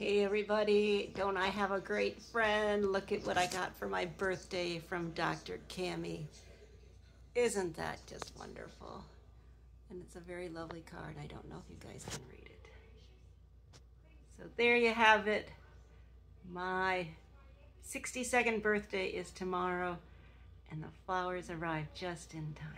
Hey everybody, don't I have a great friend? Look at what I got for my birthday from Dr. Cammy. Isn't that just wonderful? And it's a very lovely card. I don't know if you guys can read it. So there you have it. My 62nd birthday is tomorrow and the flowers arrive just in time.